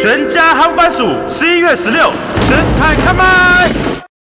全家航班数十一月十六全台开卖。